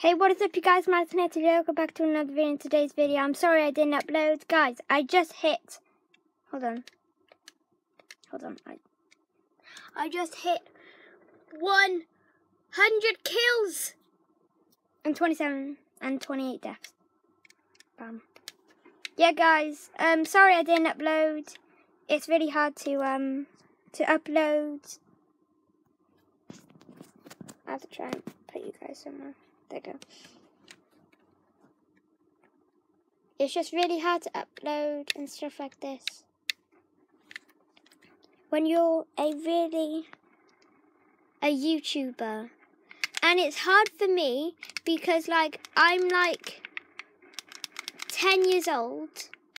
Hey, what is up you guys, Madison here today. Welcome back to another video in today's video. I'm sorry I didn't upload. Guys, I just hit... Hold on. Hold on. I, I just hit 100 kills! And 27 and 28 deaths. Bam. Yeah, guys. Um, sorry I didn't upload. It's really hard to, um, to upload. I have to try and put you guys somewhere. There you go. It's just really hard to upload and stuff like this. When you're a really a YouTuber. And it's hard for me because like I'm like 10 years old